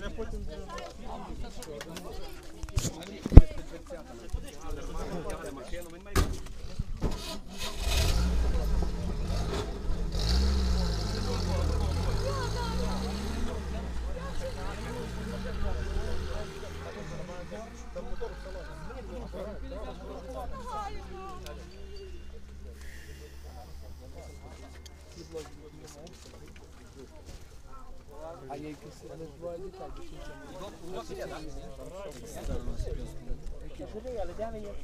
Я потім А є якісь не двоє дітей, живі, але де ви є?